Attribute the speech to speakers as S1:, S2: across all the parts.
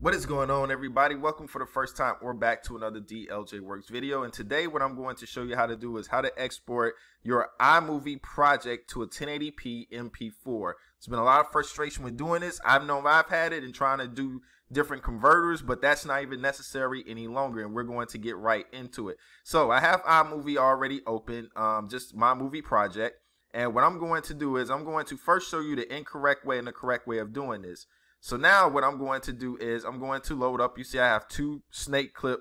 S1: What is going on everybody? Welcome for the first time or back to another DLJ Works video. And today what I'm going to show you how to do is how to export your iMovie project to a 1080p MP4. It's been a lot of frustration with doing this. I've known I've had it and trying to do different converters, but that's not even necessary any longer. And we're going to get right into it. So I have iMovie already open, um, just my movie project. And what I'm going to do is I'm going to first show you the incorrect way and the correct way of doing this. So now what I'm going to do is I'm going to load up. You see I have two snake clip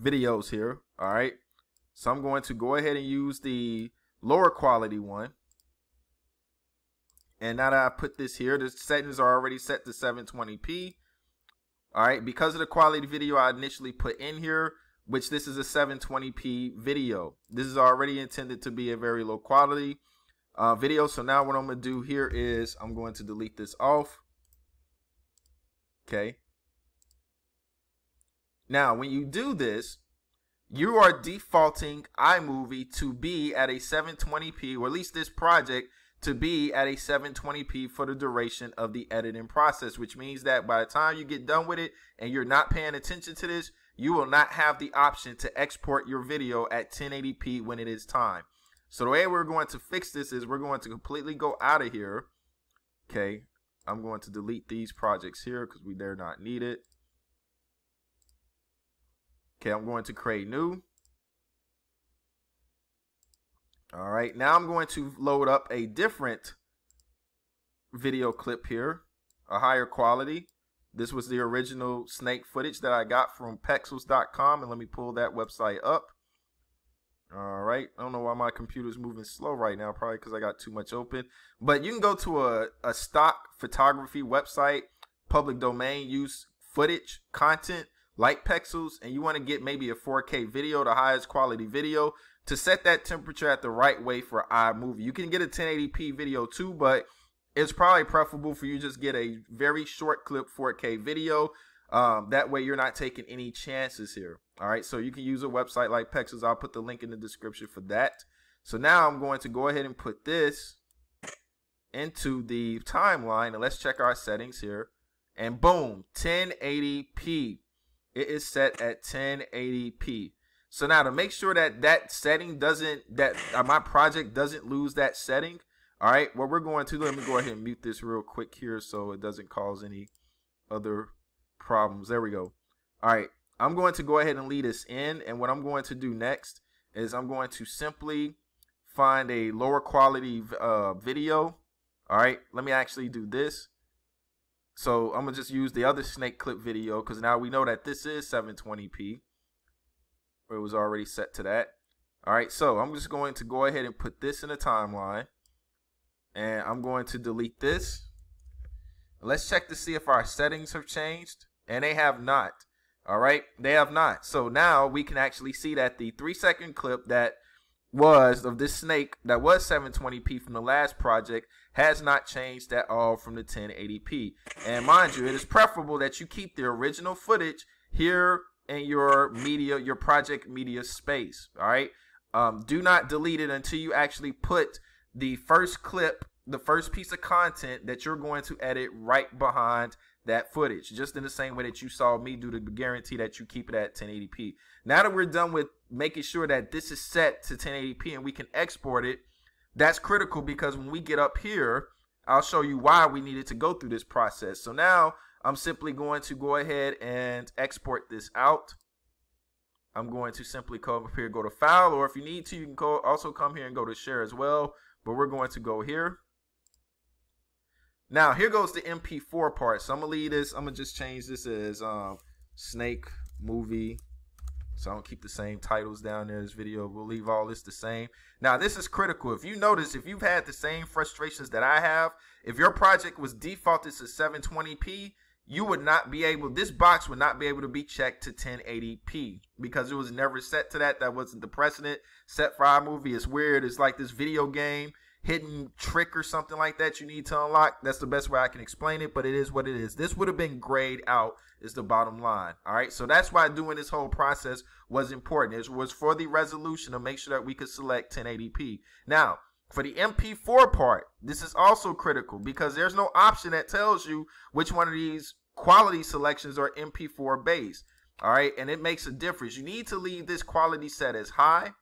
S1: videos here. All right. So I'm going to go ahead and use the lower quality one. And now that I put this here, the settings are already set to 720p. All right. Because of the quality video I initially put in here, which this is a 720p video. This is already intended to be a very low quality uh, video. So now what I'm going to do here is I'm going to delete this off. Okay. Now, when you do this, you are defaulting iMovie to be at a 720p, or at least this project to be at a 720p for the duration of the editing process, which means that by the time you get done with it and you're not paying attention to this, you will not have the option to export your video at 1080p when it is time. So the way we're going to fix this is we're going to completely go out of here. Okay, I'm going to delete these projects here because we they're not needed. Okay, I'm going to create new. All right, now I'm going to load up a different video clip here, a higher quality. This was the original snake footage that I got from pexels.com, and let me pull that website up. All right. I don't know why my computer's moving slow right now. Probably because I got too much open. But you can go to a, a stock photography website, public domain use footage, content like Pexels, and you want to get maybe a 4K video, the highest quality video, to set that temperature at the right way for iMovie. You can get a 1080p video too, but it's probably preferable for you just get a very short clip 4K video um, that way you're not taking any chances here. All right, so you can use a website like Pexels. I'll put the link in the description for that. So now I'm going to go ahead and put this into the timeline and let's check our settings here. And boom, 1080p. It is set at 1080p. So now to make sure that that setting doesn't, that uh, my project doesn't lose that setting, all right, what we're going to, let me go ahead and mute this real quick here so it doesn't cause any other problems. There we go. All right, I'm going to go ahead and lead us in. And what I'm going to do next is I'm going to simply find a lower quality uh, video. All right, let me actually do this. So I'm gonna just use the other snake clip video because now we know that this is 720p. It was already set to that. All right, so I'm just going to go ahead and put this in a timeline. And I'm going to delete this. Let's check to see if our settings have changed and they have not. All right, they have not. So now we can actually see that the three second clip that was of this snake that was 720p from the last project has not changed at all from the 1080p. And mind you, it is preferable that you keep the original footage here in your media, your project media space. All right. Um, do not delete it until you actually put the first clip, the first piece of content that you're going to edit right behind that footage, just in the same way that you saw me do to guarantee that you keep it at 1080p. Now that we're done with making sure that this is set to 1080p and we can export it, that's critical because when we get up here, I'll show you why we needed to go through this process. So now I'm simply going to go ahead and export this out. I'm going to simply come up here, go to file, or if you need to, you can also come here and go to share as well. But we're going to go here. Now here goes the MP4 part. So I'm gonna leave this. I'm gonna just change this as um, Snake Movie. So I don't keep the same titles down there. This video we'll leave all this the same. Now this is critical. If you notice, if you've had the same frustrations that I have, if your project was defaulted to 720p, you would not be able. This box would not be able to be checked to 1080p because it was never set to that. That wasn't the precedent set for iMovie. It's weird. It's like this video game hidden trick or something like that you need to unlock. That's the best way I can explain it, but it is what it is. This would have been grayed out is the bottom line. All right. So that's why doing this whole process was important. It was for the resolution to make sure that we could select 1080p. Now, for the MP4 part, this is also critical because there's no option that tells you which one of these quality selections are MP4 based. All right, and it makes a difference. You need to leave this quality set as high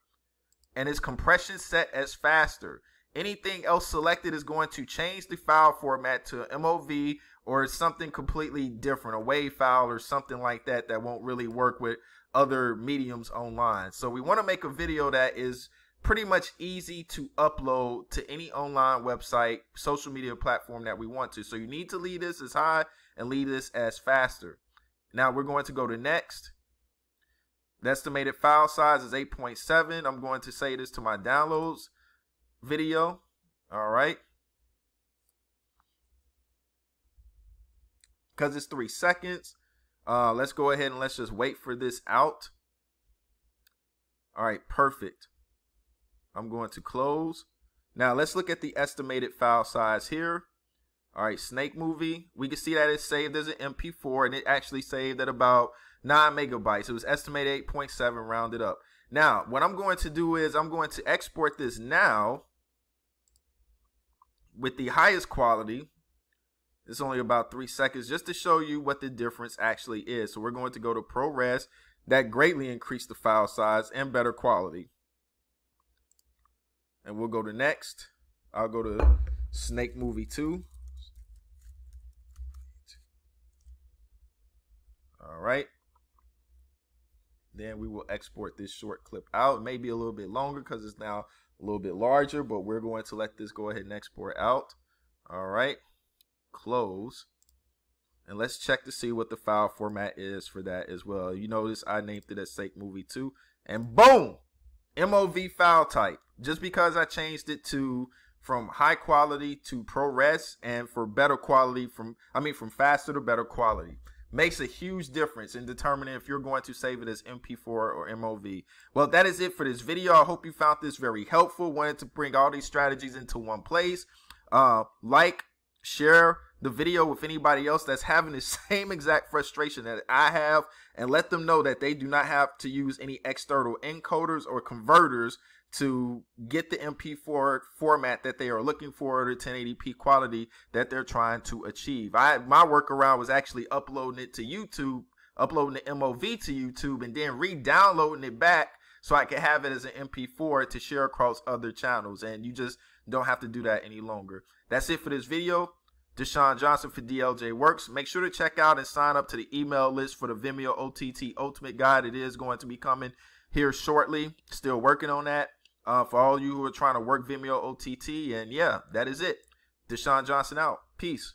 S1: and its compression set as faster. Anything else selected is going to change the file format to MOV or something completely different, a WAV file or something like that that won't really work with other mediums online. So we want to make a video that is pretty much easy to upload to any online website, social media platform that we want to. So you need to leave this as high and leave this as faster. Now we're going to go to next. The estimated file size is 8.7. I'm going to say this to my downloads video. All right. Because it's three seconds. Uh, let's go ahead and let's just wait for this out. All right, perfect. I'm going to close. Now let's look at the estimated file size here. All right, Snake Movie. We can see that it's saved as an MP4 and it actually saved at about 9 megabytes. It was estimated 8.7 rounded up. Now, what I'm going to do is I'm going to export this now with the highest quality. It's only about three seconds just to show you what the difference actually is. So we're going to go to ProRes. That greatly increased the file size and better quality. And we'll go to next. I'll go to Snake Movie 2. All right. Then we will export this short clip out. Maybe a little bit longer because it's now a little bit larger, but we're going to let this go ahead and export out. All right. Close. And let's check to see what the file format is for that as well. You notice I named it as Snake Movie 2. And boom! MOV file type. Just because I changed it to from high quality to ProRes and for better quality from I mean from faster to better quality makes a huge difference in determining if you're going to save it as MP4 or MOV. Well, that is it for this video. I hope you found this very helpful. Wanted to bring all these strategies into one place. Uh, like, share the video with anybody else that's having the same exact frustration that I have and let them know that they do not have to use any external encoders or converters to get the MP4 format that they are looking for, the 1080p quality that they're trying to achieve. I my workaround was actually uploading it to YouTube, uploading the MOV to YouTube, and then re-downloading it back so I could have it as an MP4 to share across other channels. And you just don't have to do that any longer. That's it for this video. Deshaun Johnson for DLJ Works. Make sure to check out and sign up to the email list for the Vimeo OTT Ultimate Guide. It is going to be coming here shortly. Still working on that uh, for all you who are trying to work Vimeo OTT. And yeah, that is it. Deshaun Johnson out. Peace.